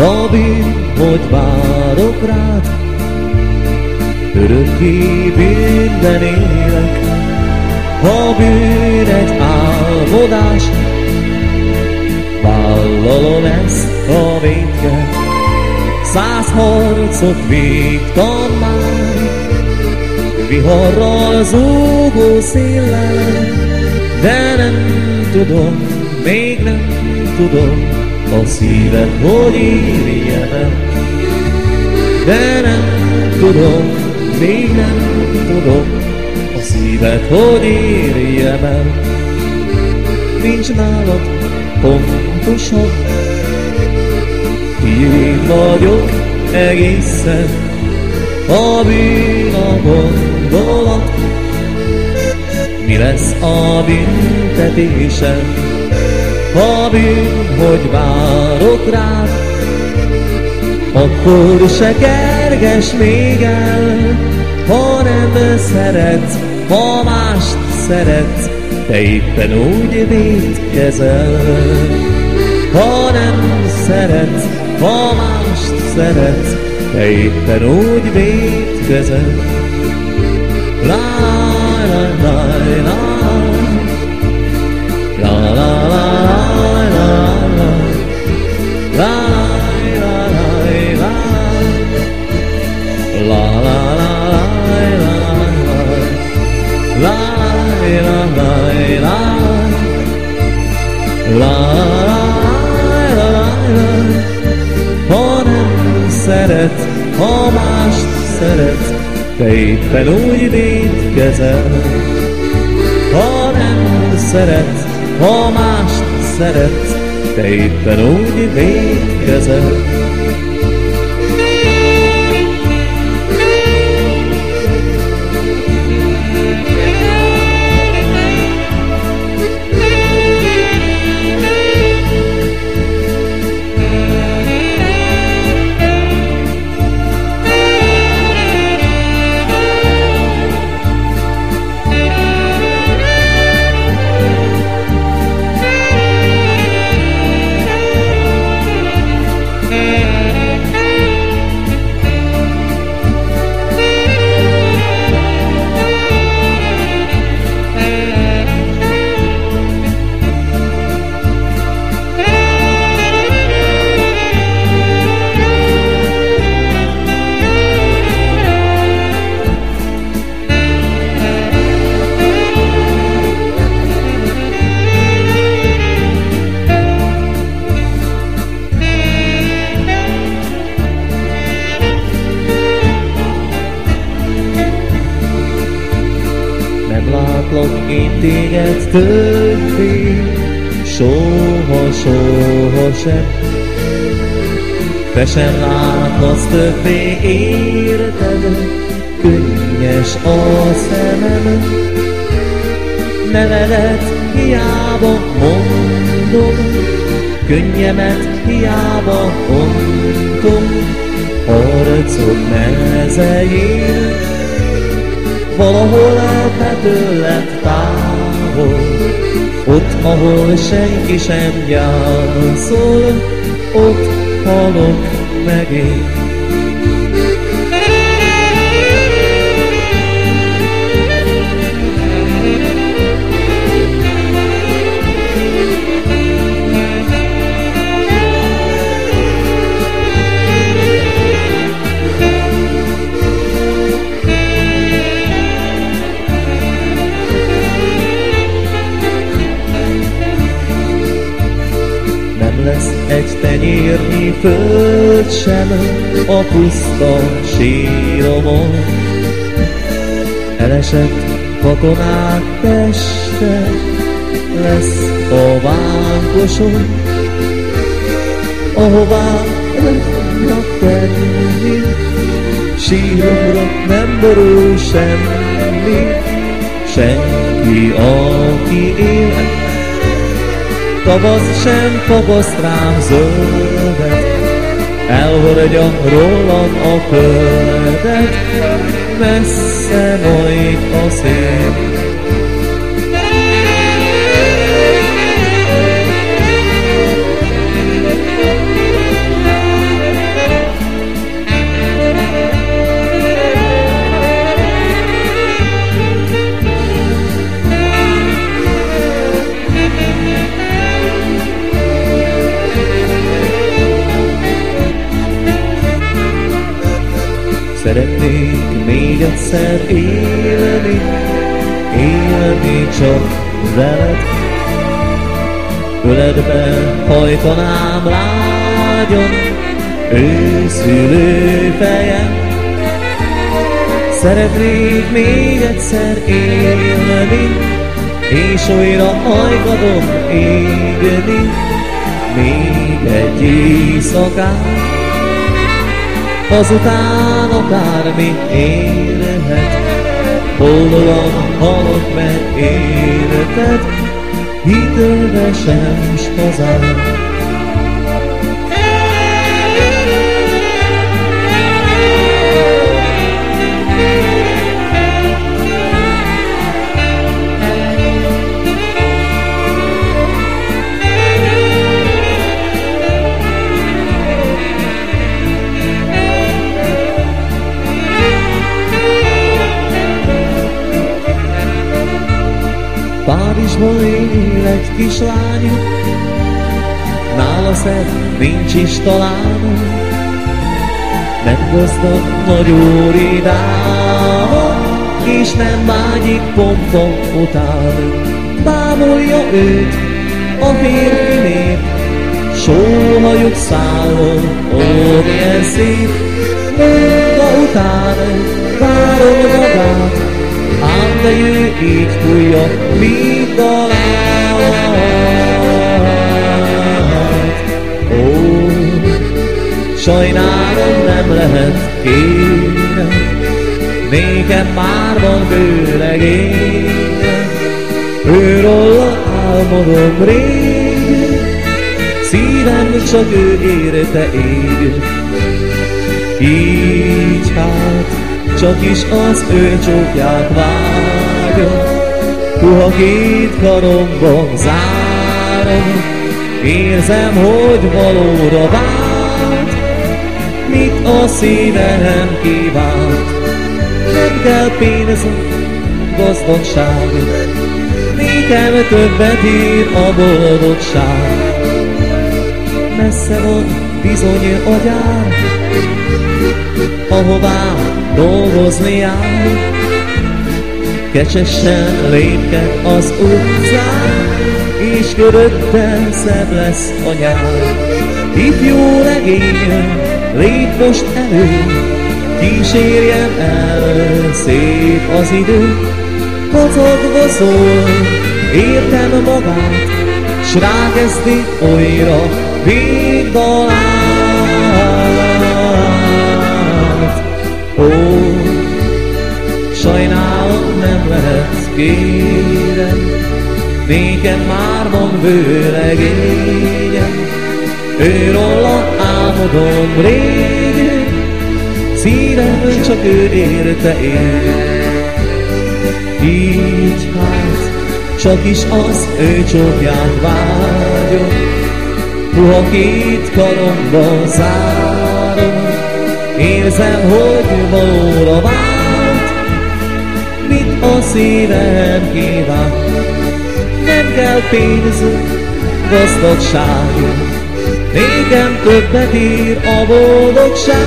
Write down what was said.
hogy várok rád, örökké bűnben élek, ha bűn egy álmodás, vállalom ezt a vétket, száz harcot végtan már, viharral zúgó széllel, de nem tudom, még nem tudom, a szíved hogy írja el. De nem tudom, még nem tudom, a szíved hogy írja el. Nincs nálad pontosabb, én vagyok egészen, a bűn a gondolat, mi lesz a büntetésem, ha bűn, hogy várok rád, akkor se kerges még el, ha nem szeretsz, ha mást szeretsz, te éppen úgy védkezel. Ha nem szeretsz, ha mást szeretsz, te éppen úgy védkezel. La la la la la la te éppen úgy védkezel. Ha nem szeret, ha mást szeret, te éppen úgy védkezel. Téged többé, soha, soha sem. Te sem láthatsz többé, érted, könnyes a szemem. Nevedet hiába mondom, könnyemet hiába ontom, harcok mezején, valahol te tőled távol, ott, ahol senki sem gyászol, ott halok meg én. Lesz egy tenyérnyi föld sem a puszta síromon. Elesett katonák teste lesz a vánkoson, ahová le fognak tenni, síromra nem borul semmi, senki, aki él, tavasz sem tapaszt rám zöldet, elhordja rólam a földet, messze majd a szél. egyszer élni, élni csak veled. Öledbe hajtanám lágyon, őszülő fejem. Szeretnék még egyszer élni, és újra hajgadom égni, még egy éjszakát. Azután akármi érhet, boldogan halok meg életed, hitőre sem s hazám. Párizsban él egy kislány, nála szebb nincs is talán. Nem gazdag nagy úri és nem vágyik pompa után. Bámolja őt a férfi nép, sóhajuk szállon, ó, milyen szép, munka után várom magát, ám de ő így fújja, mint a Ó, sajnálom nem lehet kérem, nékem már van bőleg én, őról álmodom rég, szívem csak ő érte ég. Így hát csak is az ő csókját vágyom, Puha két karomban zárom, érzem, hogy valóra vált, mit a szívem kívánt. Nem kell pénz, gazdagság, nékem többet ír a boldogság. Messze van bizony a gyár, ahová dolgozni jár. Kecsesen lépked az utcán, és körötte szebb lesz a nyár. Ifjú legény, lép most elő, kísérjem el, szép az idő. Kocogva szól, értem magát, s rákezdi újra végdalát. Ó, sajnálom nem lehet kérem, nékem már van vőlegényem, őróla álmodom rég, szívem csak ő érte én. Így hát, csak is az ő csókját vágyom, puha két karomba zárom, Érzem, hogy valóra vált, mit a szívem kíván. Nem kell pénz, gazdagság, nékem többet ír a boldogság.